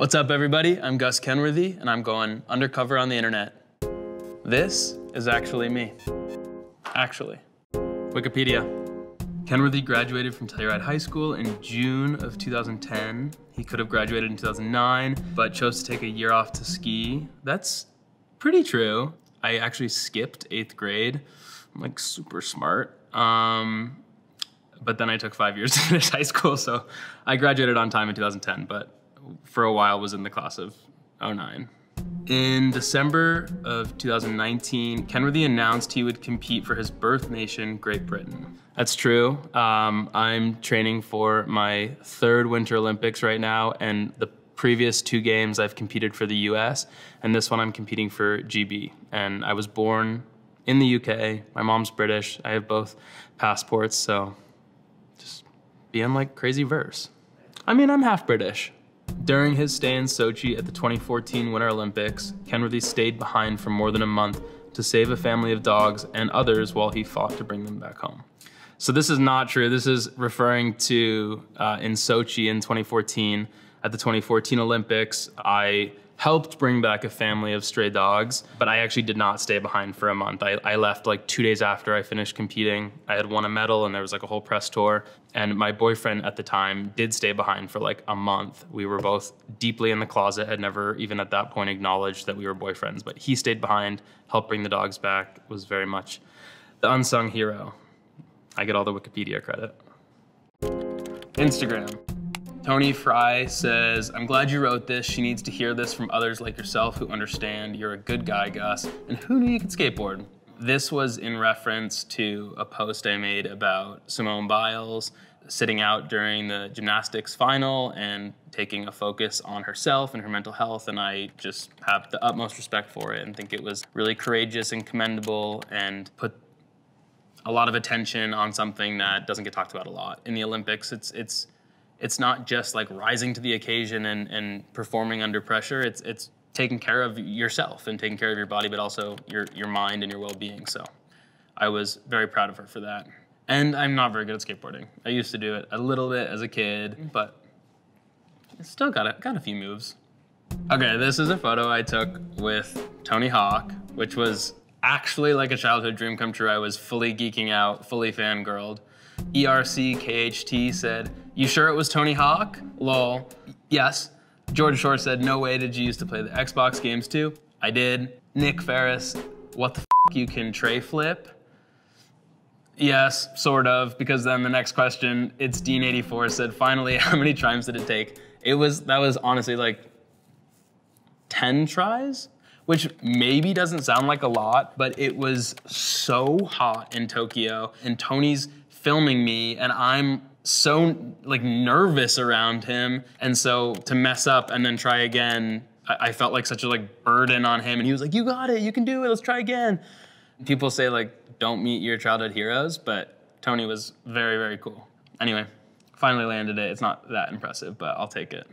What's up, everybody? I'm Gus Kenworthy, and I'm going undercover on the internet. This is actually me. Actually. Wikipedia. Kenworthy graduated from Telluride High School in June of 2010. He could have graduated in 2009, but chose to take a year off to ski. That's pretty true. I actually skipped eighth grade. I'm like super smart. Um, but then I took five years to finish high school, so I graduated on time in 2010, but for a while was in the class of 09. In December of 2019, Kenworthy announced he would compete for his birth nation, Great Britain. That's true. Um, I'm training for my third Winter Olympics right now, and the previous two games I've competed for the US, and this one I'm competing for GB. And I was born in the UK. My mom's British. I have both passports, so just being like crazy verse. I mean, I'm half British. During his stay in Sochi at the 2014 Winter Olympics, Kenworthy stayed behind for more than a month to save a family of dogs and others while he fought to bring them back home. So this is not true. This is referring to uh, in Sochi in 2014 at the 2014 Olympics. I helped bring back a family of stray dogs, but I actually did not stay behind for a month. I, I, left like two days after I finished competing. I had won a medal and there was like a whole press tour. And my boyfriend at the time did stay behind for like a month. We were both deeply in the closet, had never even at that point acknowledged that we were boyfriends, but he stayed behind, helped bring the dogs back, was very much the unsung hero. I get all the Wikipedia credit. Instagram. Tony Fry says, I'm glad you wrote this. She needs to hear this from others like yourself who understand you're a good guy, Gus, and who knew you could skateboard? This was in reference to a post I made about Simone Biles sitting out during the gymnastics final and taking a focus on herself and her mental health. And I just have the utmost respect for it and think it was really courageous and commendable and put a lot of attention on something that doesn't get talked about a lot. In the Olympics, it's, it's, it's not just like rising to the occasion and, and performing under pressure. It's it's taking care of yourself and taking care of your body, but also your your mind and your well-being. So I was very proud of her for that. And I'm not very good at skateboarding. I used to do it a little bit as a kid, mm. but I still got a, got a few moves. Okay, this is a photo I took with Tony Hawk, which was actually like a childhood dream come true. I was fully geeking out, fully fangirled. ERCKHT said, You sure it was Tony Hawk? Lol. Yes. George Shore said, No way did you used to play the Xbox games too? I did. Nick Ferris, what the f you can tray flip? Yes, sort of, because then the next question, it's Dean84 said, finally, how many tries did it take? It was, that was honestly like 10 tries, which maybe doesn't sound like a lot, but it was so hot in Tokyo. And Tony's filming me and I'm so like nervous around him. And so to mess up and then try again, I, I felt like such a like burden on him. And he was like, you got it, you can do it, let's try again. People say like, don't meet your childhood heroes, but Tony was very, very cool. Anyway, finally landed it. It's not that impressive, but I'll take it.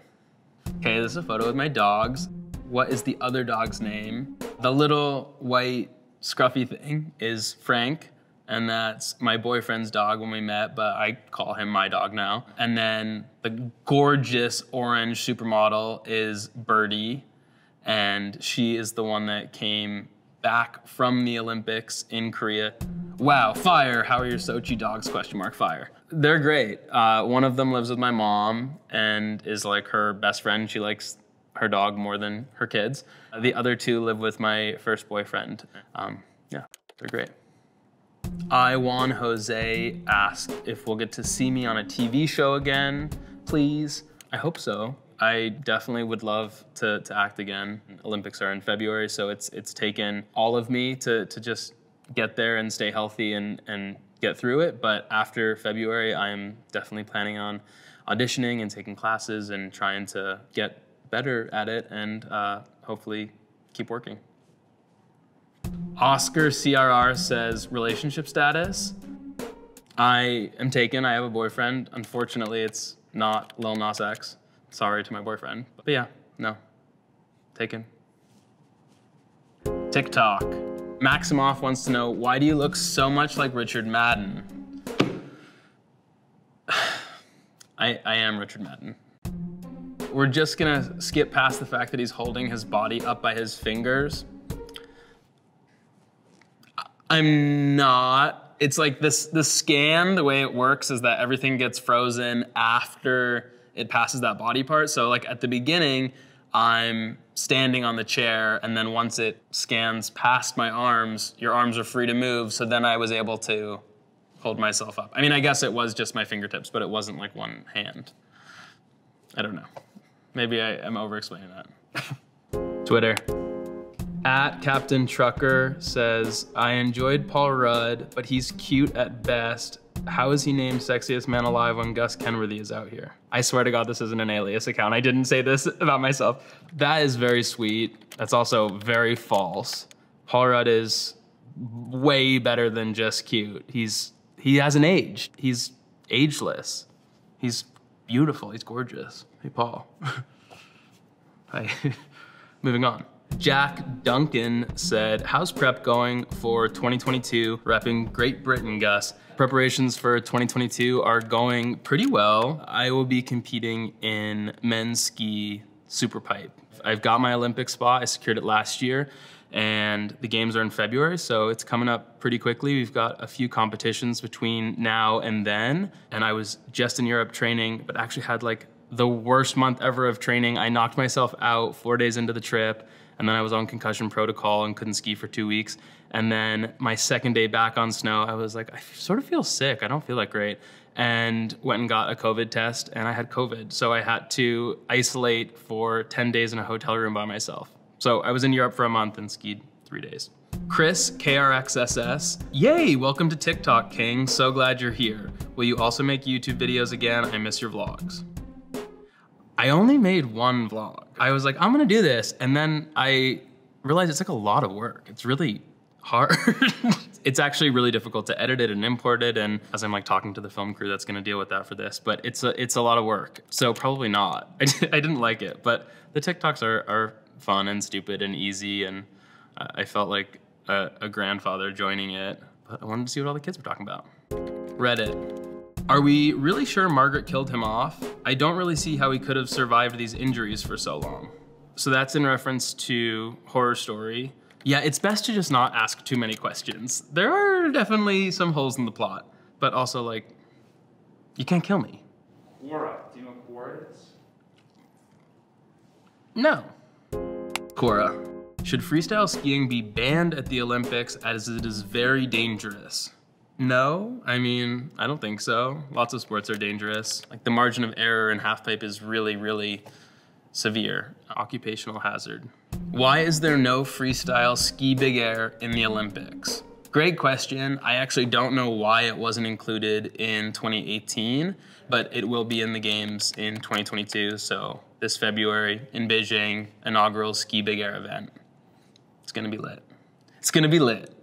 Okay, this is a photo with my dogs. What is the other dog's name? The little white scruffy thing is Frank and that's my boyfriend's dog when we met, but I call him my dog now. And then the gorgeous orange supermodel is Birdie, and she is the one that came back from the Olympics in Korea. Wow, fire! How are your Sochi dogs? Question mark fire. They're great. Uh, one of them lives with my mom and is like her best friend. She likes her dog more than her kids. The other two live with my first boyfriend. Um, yeah, they're great. I Juan Jose asked if we'll get to see me on a TV show again, please. I hope so. I definitely would love to, to act again. Olympics are in February, so it's it's taken all of me to, to just get there and stay healthy and, and get through it. But after February, I am definitely planning on auditioning and taking classes and trying to get better at it and uh, hopefully keep working. Oscar CRR says relationship status. I am taken. I have a boyfriend. Unfortunately, it's not Lil Nas X. Sorry to my boyfriend. But yeah, no. Taken. TikTok. Maximoff wants to know why do you look so much like Richard Madden? I, I am Richard Madden. we're just gonna skip past the fact that he's holding his body up by his fingers. I'm not. It's like this the scan, the way it works is that everything gets frozen after it passes that body part. So like at the beginning, I'm standing on the chair and then once it scans past my arms, your arms are free to move. So then I was able to hold myself up. I mean, I guess it was just my fingertips, but it wasn't like one hand. I don't know. Maybe I am over explaining that. Twitter. At Captain Trucker says, I enjoyed Paul Rudd, but he's cute at best. How is he named sexiest man alive when Gus Kenworthy is out here? I swear to God, this isn't an alias account. I didn't say this about myself. That is very sweet. That's also very false. Paul Rudd is way better than just cute. He's he hasn't aged. He's ageless. He's beautiful. He's gorgeous. Hey, Paul. Hi. Moving on. Jack Duncan said, How's prep going for 2022? Repping Great Britain, Gus. Preparations for 2022 are going pretty well. I will be competing in men's ski super pipe. I've got my Olympic spot. I secured it last year and the games are in February, so it's coming up pretty quickly. We've got a few competitions between now and then, and I was just in Europe training, but actually had like the worst month ever of training. I knocked myself out four days into the trip and then I was on concussion protocol and couldn't ski for two weeks. And then my second day back on snow, I was like, I sort of feel sick. I don't feel that great. And went and got a COVID test, and I had COVID. So I had to isolate for 10 days in a hotel room by myself. So I was in Europe for a month and skied three days. Chris, KRXSS, yay, welcome to TikTok King. So glad you're here. Will you also make YouTube videos again? I miss your vlogs. I only made one vlog. I was like, I'm gonna do this. And then I realized it's like a lot of work. It's really hard. it's actually really difficult to edit it and import it. And as I'm like talking to the film crew that's gonna deal with that for this, but it's a, it's a lot of work. So probably not. I, I didn't like it, but the TikToks are, are fun and stupid and easy. And I felt like a, a grandfather joining it, but I wanted to see what all the kids were talking about. Reddit. Are we really sure Margaret killed him off? I don't really see how he could have survived these injuries for so long. So that's in reference to Horror Story. Yeah, it's best to just not ask too many questions. There are definitely some holes in the plot, but also like, you can't kill me. Quora, do you know is? No. Quora. Should freestyle skiing be banned at the Olympics as it is very dangerous? No, I mean, I don't think so. Lots of sports are dangerous. Like the margin of error in halfpipe is really, really severe. Occupational hazard. Why is there no freestyle ski big air in the Olympics? Great question. I actually don't know why it wasn't included in 2018, but it will be in the games in 2022. So this February in Beijing, inaugural ski big air event. It's gonna be lit. It's gonna be lit.